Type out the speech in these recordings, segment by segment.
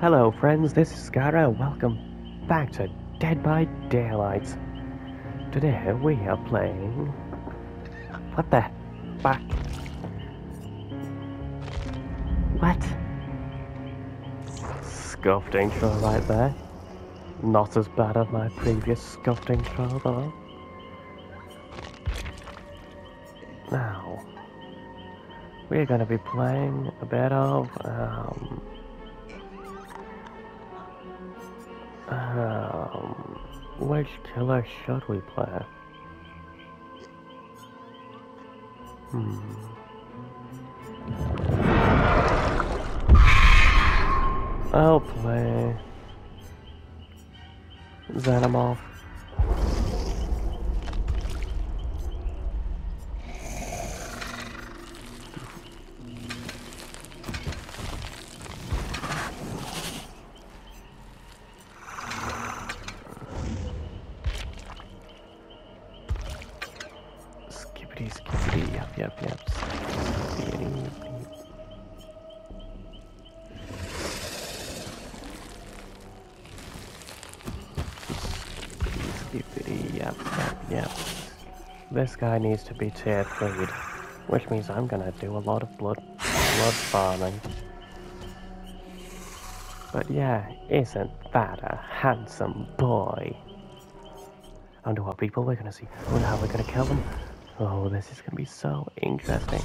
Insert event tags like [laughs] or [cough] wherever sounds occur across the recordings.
Hello, friends, this is Skyra. Welcome back to Dead by Daylight. Today we are playing. What the fuck? What? Scuffed intro right there. Not as bad as my previous scuffed intro, though. Now, we're going to be playing a bit of. Um, um, which killer should we play? Hmm. I'll play Xenomorph. This guy needs to be tier 3 which means I'm gonna do a lot of blood, blood farming. But yeah, isn't that a handsome boy? I wonder what people we're gonna see. I wonder how we're gonna kill them. Oh, this is gonna be so interesting.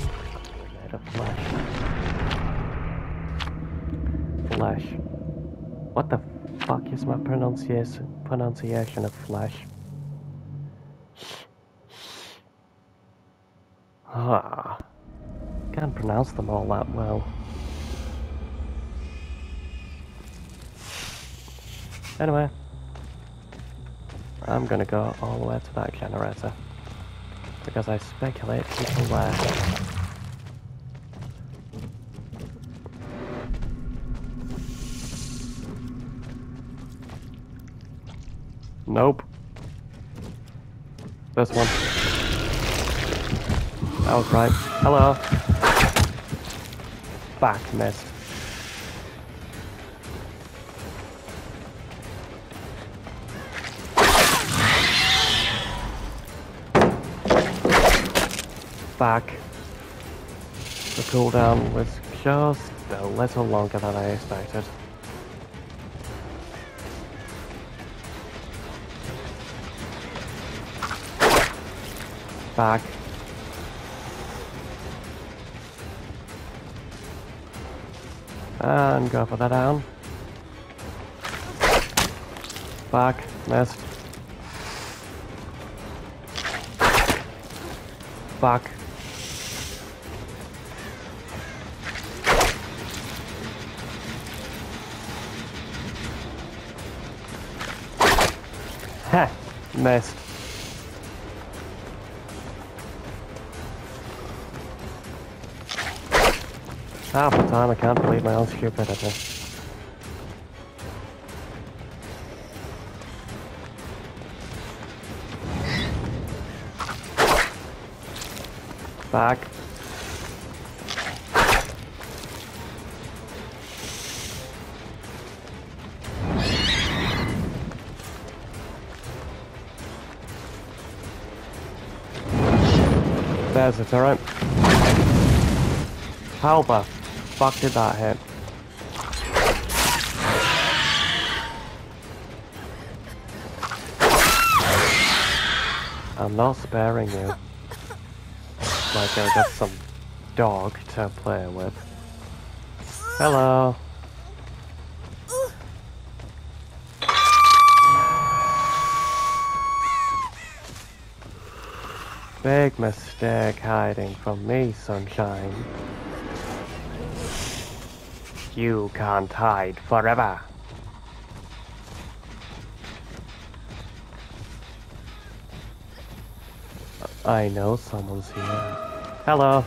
Made of flesh. Flesh. What the fuck is my pronunciation pronunciation of flesh? Ah, can't pronounce them all that well. Anyway, I'm gonna go all the way to that generator because I speculate people there. Nope. This one. That was right. Hello. Back missed. Back. The cooldown was just a little longer than I expected. Back. And go for that down. Back, missed. Back. Heh, missed. Half the time I can't believe my own stupidity. Back. There's the turret. How the fuck did that hit? I'm not sparing you. Like I got some dog to play with. Hello. Big mistake hiding from me, sunshine. You can't hide forever. I know someone's here. Hello.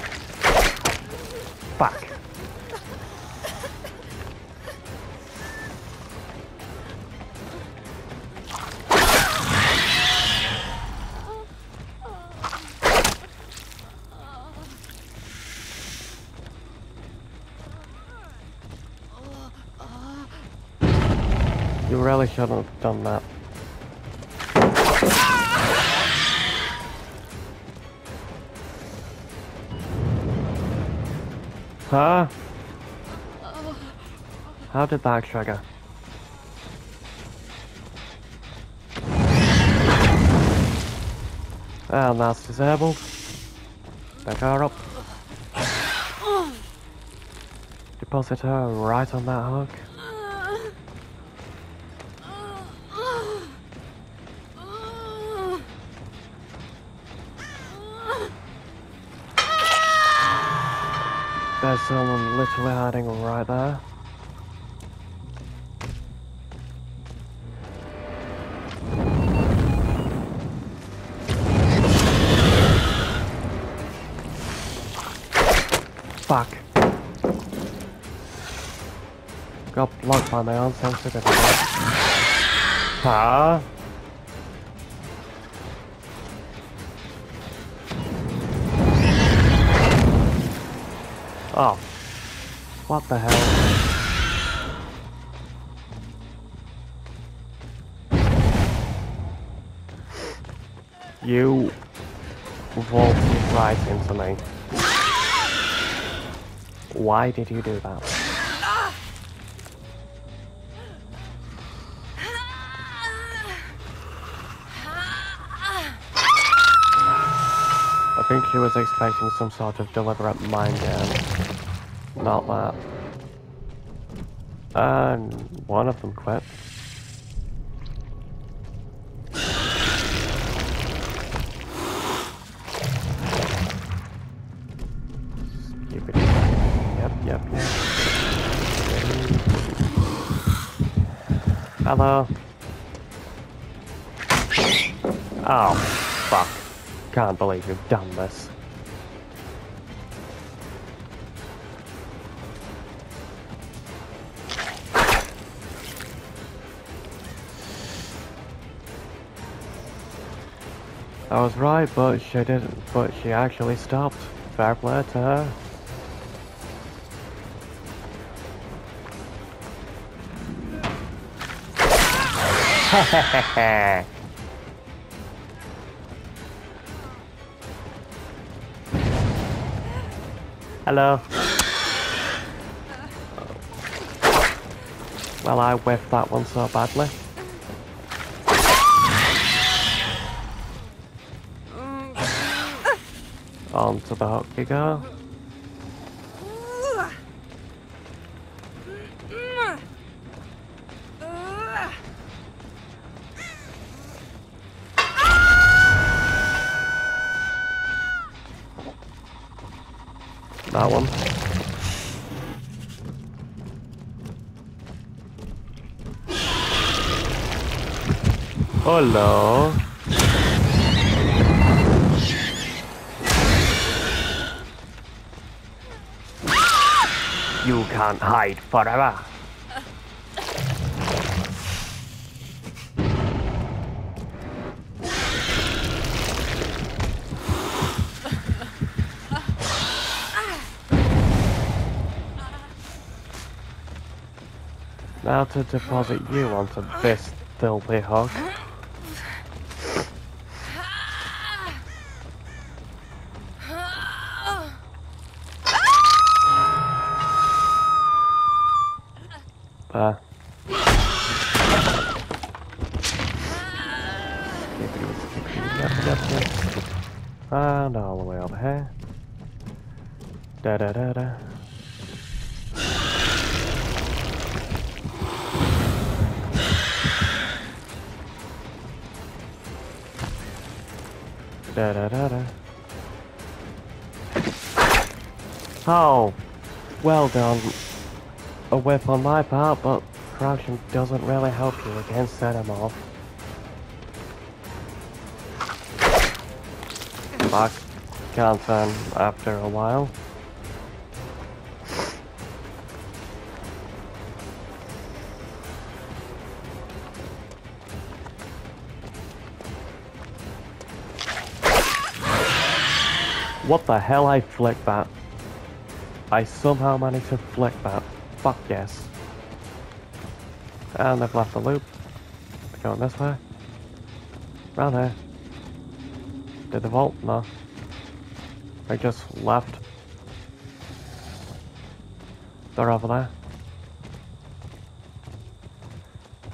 Really shouldn't have done that. Huh? How did that trigger? And that's disabled. Back her up. Deposit her right on that hook. There's someone literally hiding right there. Fuck. Got blocked by my own sensitivity. Huh? Oh. What the hell? You vaulted right into me. Why did you do that? I think he was expecting some sort of deliberate mind game. Not that. And one of them quit. Yep, yep, yep. Hello. Oh, fuck. Can't believe you've done this. I was right, but she didn't. But she actually stopped. Fair play to her. [laughs] Hello. Well, I whiffed that one so badly. Onto the you go. That one. Hello. Can't hide forever. Now to deposit you onto this filthy hook. Whip on my part, but crouching doesn't really help you against Xenomorph. Fuck. Can't turn after a while. What the hell I flicked that? I somehow managed to flick that. Fuck yes. And they've left the loop. Going this way. Round here. Did the vault? No. They just left. They're over there.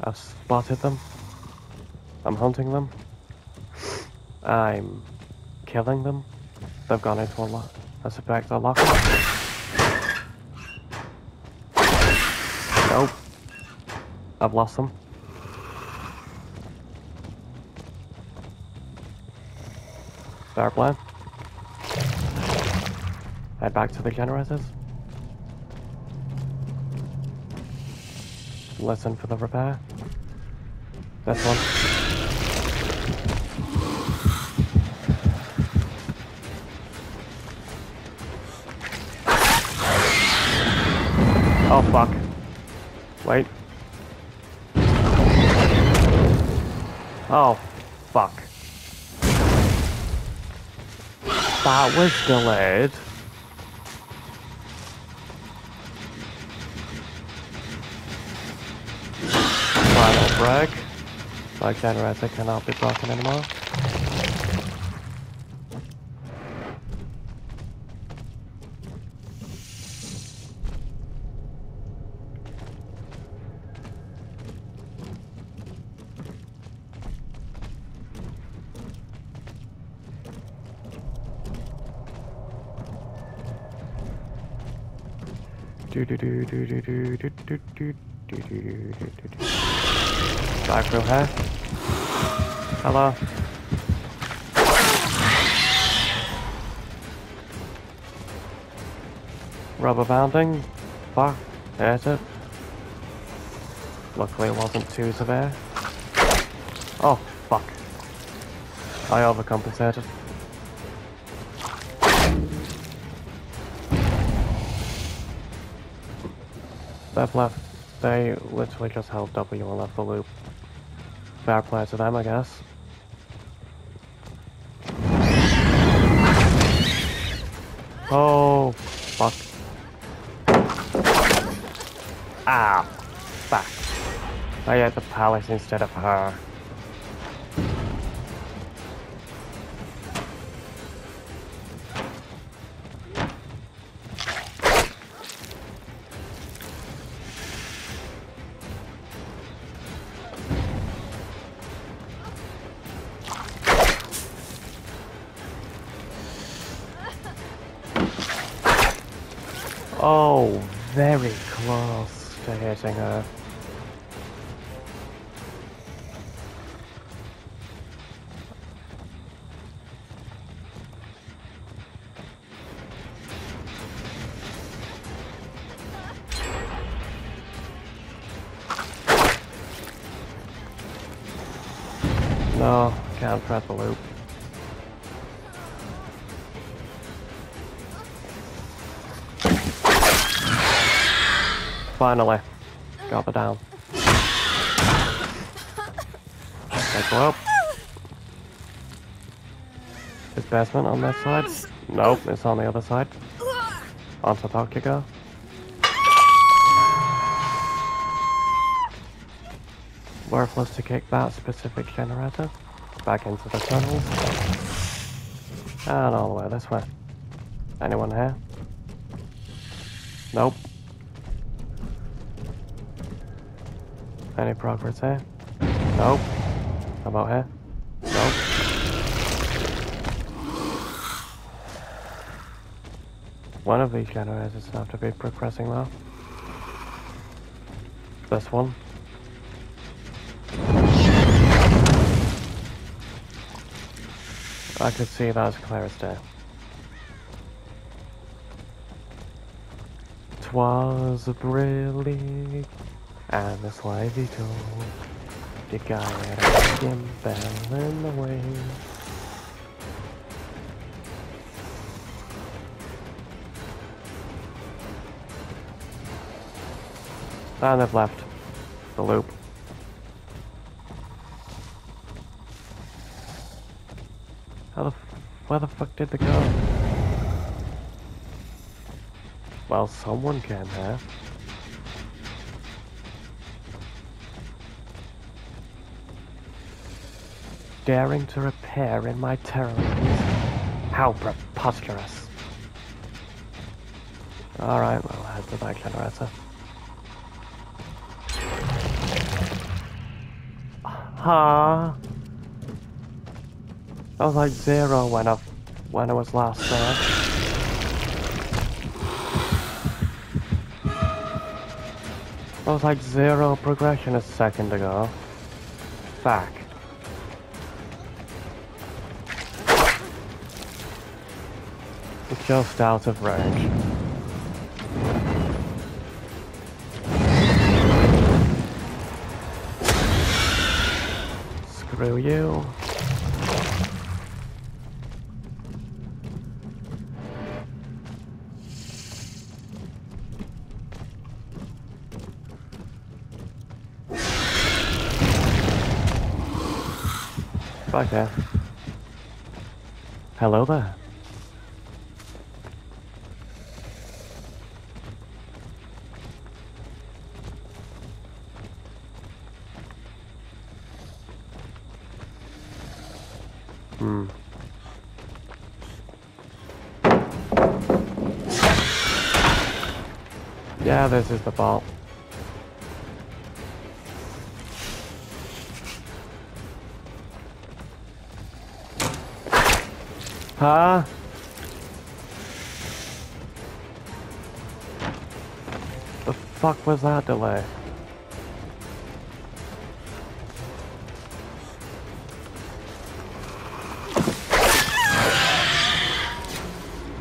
I've spotted them. I'm hunting them. I'm killing them. They've gone into a lock. I suspect a locker. Nope. I've lost them. Fair plan. Head back to the generators. Listen for the repair. This one. Oh fuck. Wait. Oh fuck. That was delayed. Final break. My generator cannot be broken anymore. Back row here. Hello. Rubber banding. Fuck. Hit it. Luckily it wasn't too severe. Oh, fuck. I overcompensated. They've left. They literally just held W and left the loop. Fair play to them, I guess. Oh, fuck. Ah, fuck. I had the pallet instead of her. No, can't press the loop. Finally. Got her down. Up. Is basement on this side? Nope, it's on the other side. Onto top you go. Worthless to kick that specific generator. Back into the tunnels. And all the way this way. Anyone here? Nope. Any progress here? Nope. How about here? Nope. One of these generators have to be progressing though. This one. I could see that as clear as day. Twas a brilliant and the slivey told the guy had a gimble in the way. And they've left the loop. Where the fuck did they go? Well, someone can have. Daring to repair in my terror. How preposterous. Alright, well, I'll head to that generator. Ha! I was like zero when I when I was last there. I was like zero progression a second ago. Fuck. Just out of range. Screw you. Hello there. Hmm. Yeah, this is the vault. Huh? The fuck was that delay?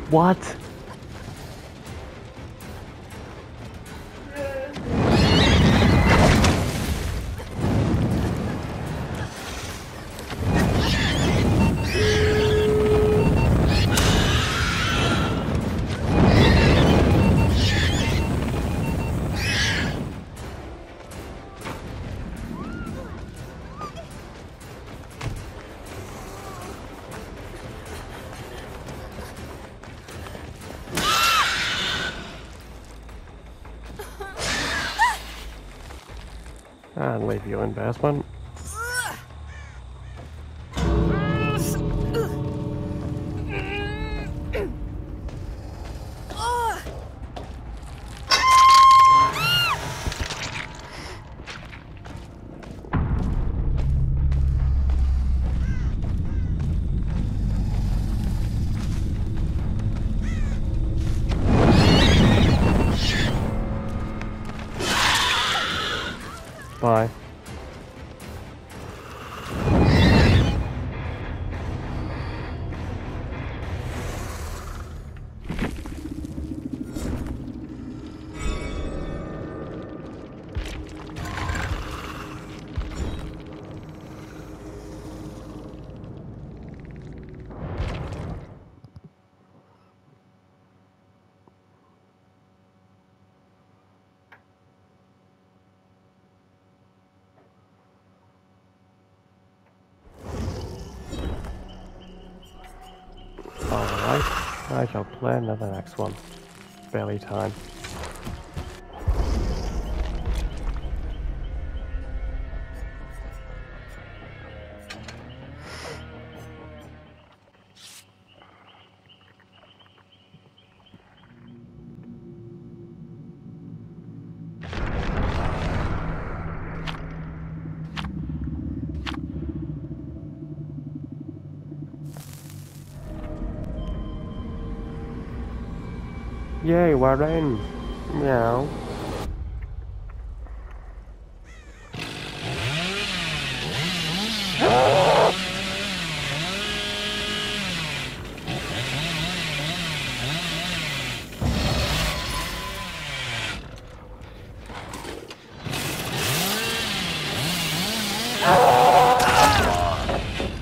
What? Bye. I shall play another next one. Barely time. Yay, we're in. Meow.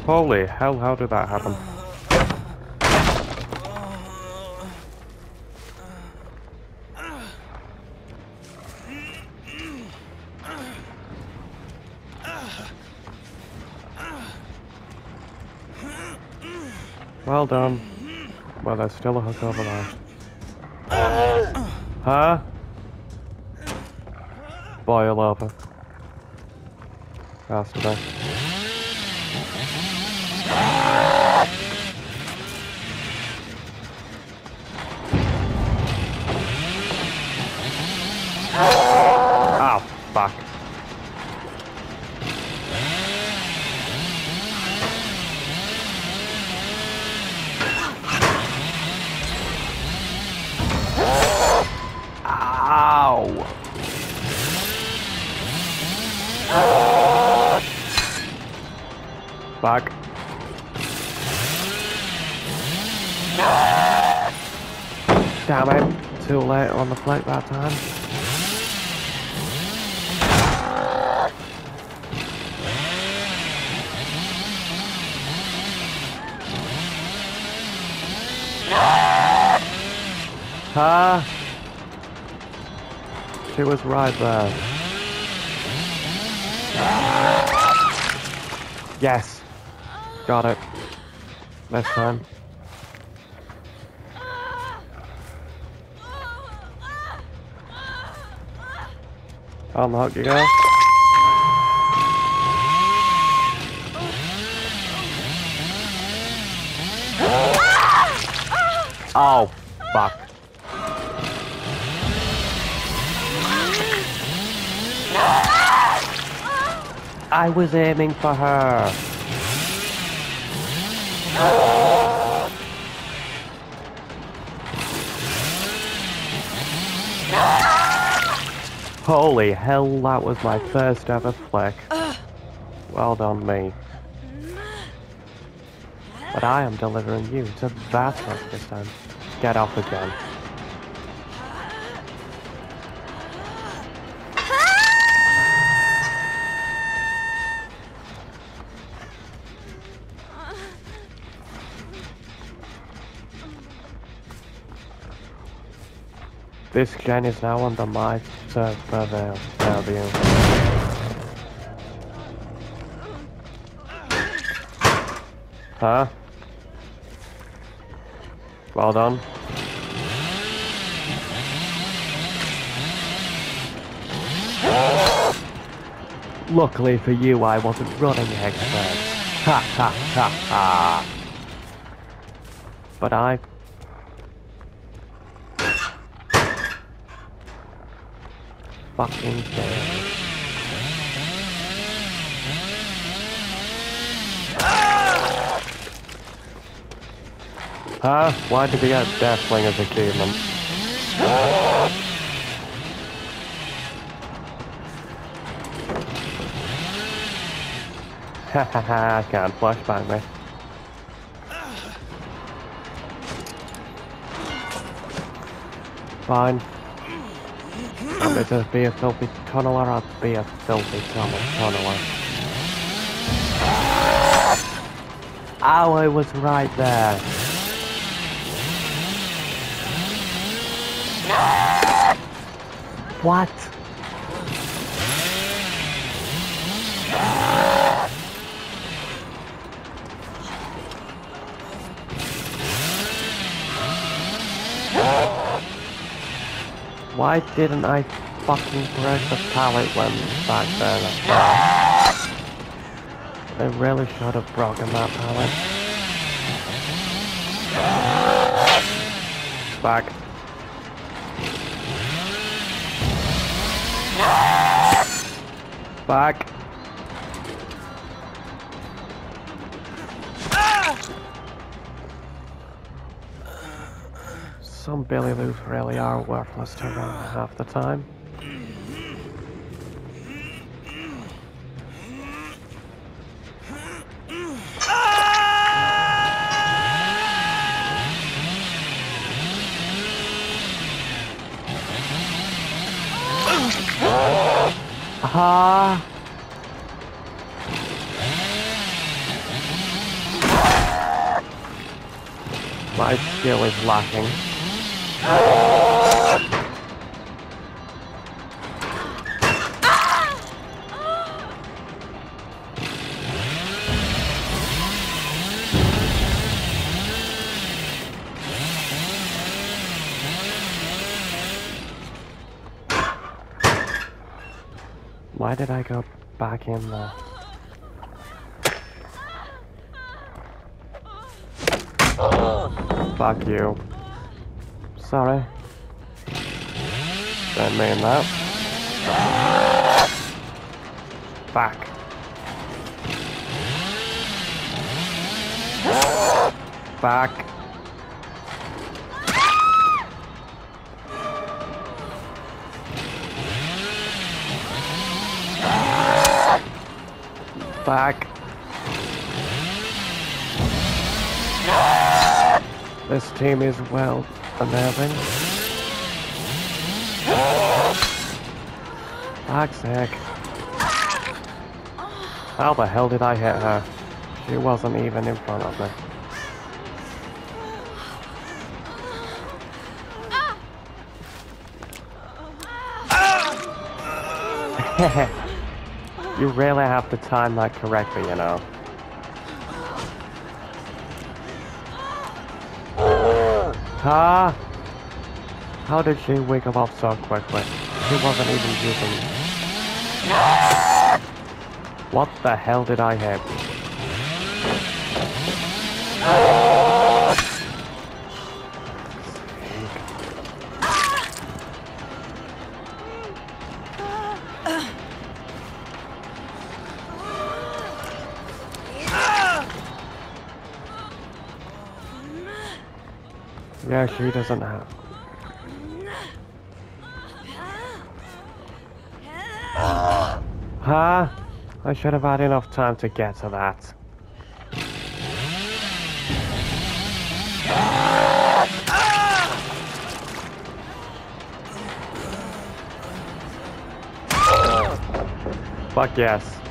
Holy hell, how did that happen? Well done. Well, there's still a hook over there. Huh? Boil over. Has to be. Oh, ah, fuck. The plate that time. She was right there. Yes. Got it. Next time. On the hook you go. Oh, fuck. I was aiming for her. Ah! Holy hell, that was my first ever flick. Well done, me. But I am delivering you to that this time. Get off again. This gen is now under my purview. purview. Huh? Well done. Luckily for you, I wasn't running expert. Ha ha ha ha. But I fucking failed. Huh? Why did we get Deathling as achievement? [laughs] Ha ha ha, I can't flashbang me. Fine. I'm be a filthy tunneler, I'll be a filthy tunnel tunneler. Ow, oh, I was right there. What? Why didn't I fucking press the pallet when back there? I really should have broken that pallet. Back. Back. Some Billy Loos really are worthless to run half the time. Ah. My skill is lacking. Why did I go back in there? Fuck you. Sorry. Don't mean that. Back. Back. Back. This team is well unnerving. Fuck's sake. How the hell did I hit her? She wasn't even in front of me. [laughs] you really have to time that correctly, you know. Huh? How did she wake up so quickly? She wasn't even using... What the hell did I hit? Yeah, she doesn't have. Huh? I should have had enough time to get to that. Fuck yes.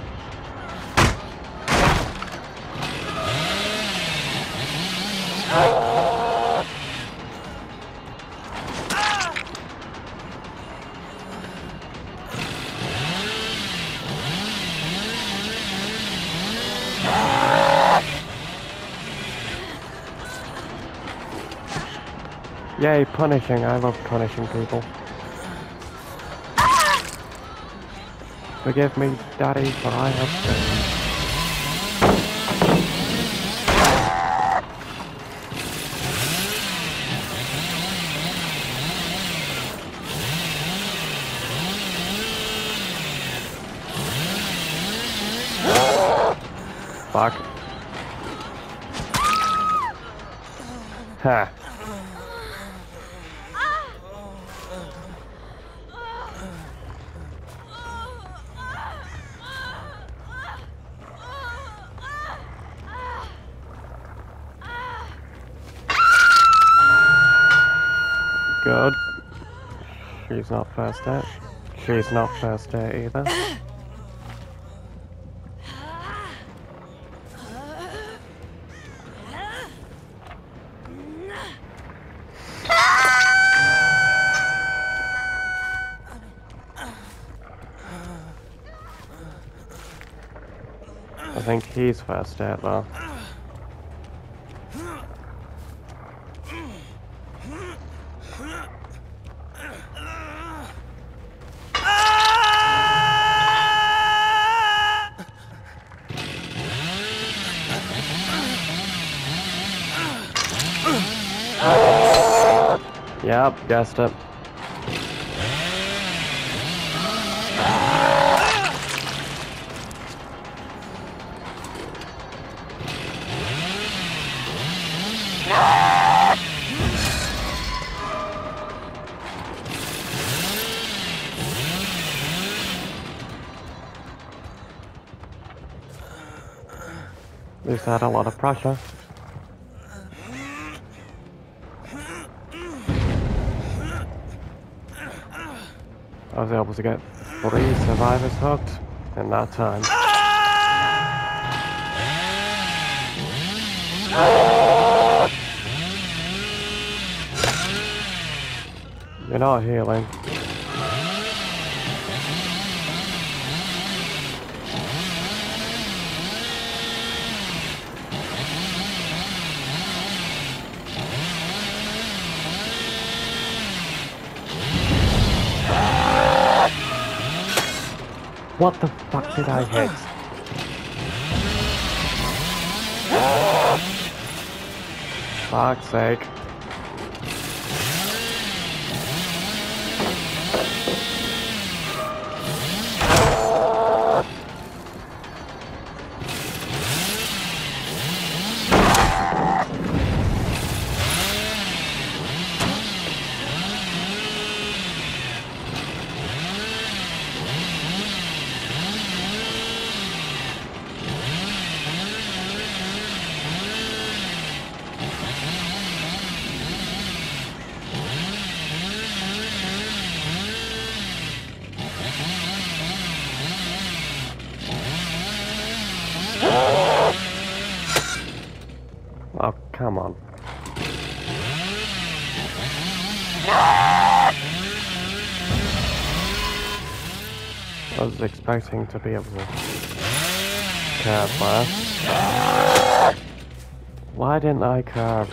Yay, punishing. I love punishing people. Forgive me, Daddy, but I have sinned. Not first aid. She's not first aid either. I think he's first aid though. Yep, guessed it. We've had a lot of pressure. I was able to get three survivors hooked in that time. You're not healing. What the fuck did I hit? fuck's sake. Oh, come on. I expecting to be able to curve less. Why didn't I curve?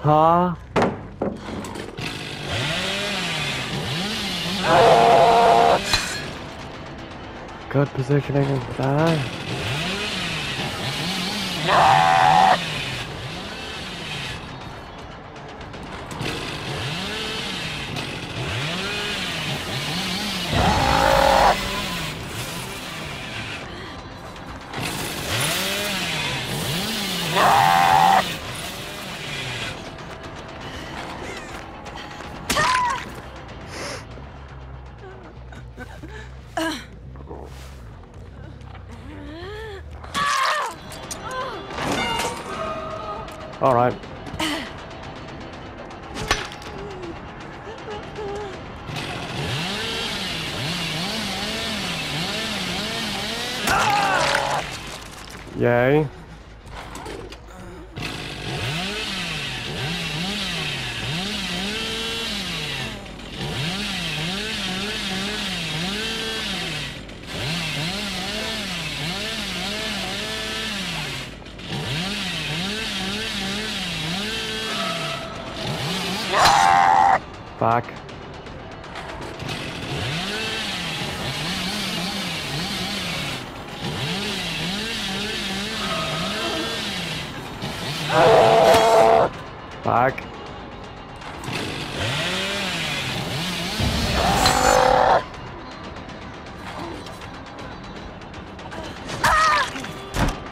Huh? Good positioning there. Back. Back.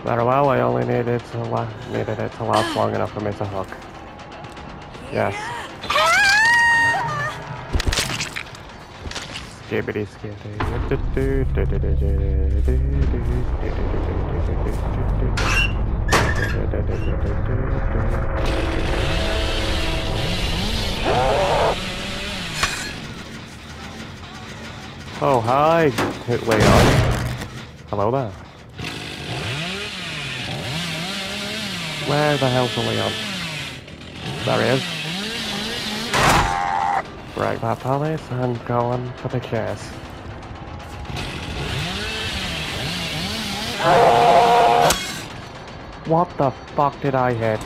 Very well, I only needed to needed it to last long enough for me to hook. Yes. Skibbity Oh, hi, Leon. Hello there. Where the hell's the Leon? There he is. Break that pallet and go on for the chase. What the fuck did I hit?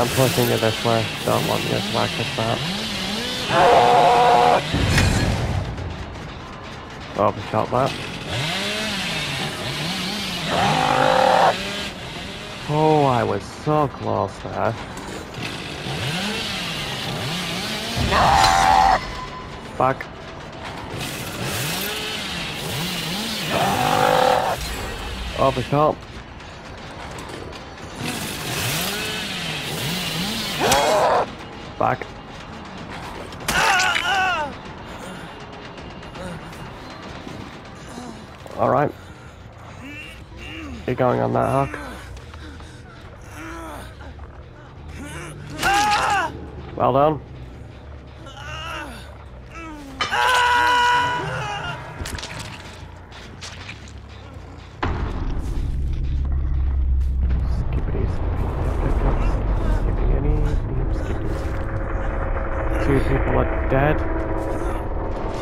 I'm pushing you this way. Don't want you to access that. Overshot oh, that. Oh, I was so close there. Back. Overshot. Oh, Back. Alright. You're going on that hook. Well done. Skippity skippity. dead.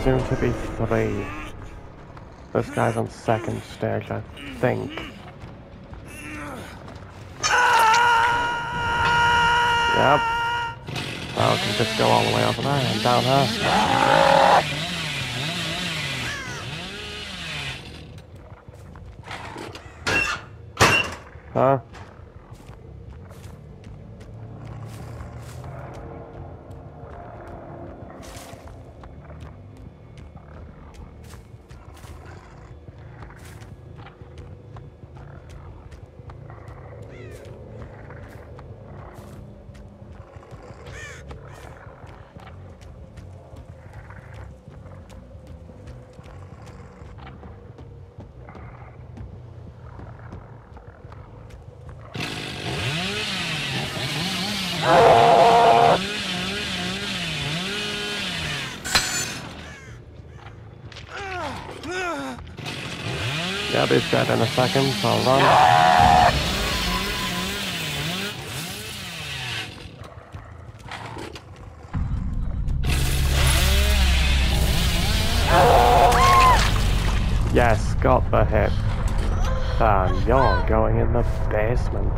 Soon to be three. This guy's on second stage, I think. Yep. Well, we can just go all the way over there and down her. Huh? He's dead in a second, so I'll run. Yes, got the hit. And you're going in the basement.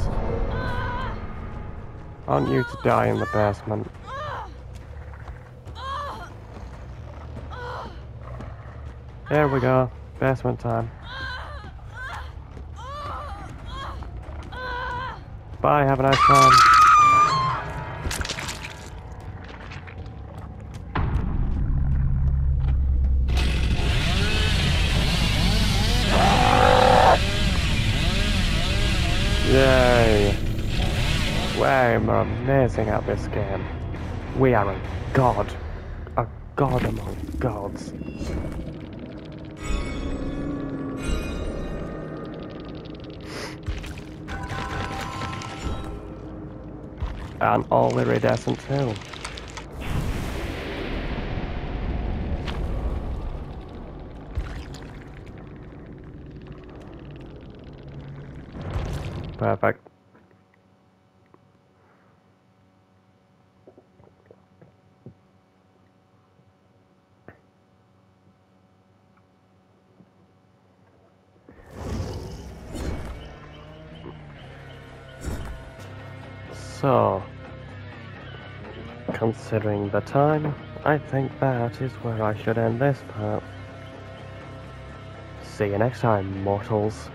Aren't you to die in the basement? There we go. Basement time. Bye, have a nice time. Yay! We're amazing at this game. We are a god. A god among gods. And all iridescent too. Perfect. So, considering the time, I think that is where I should end this part. See you next time, mortals.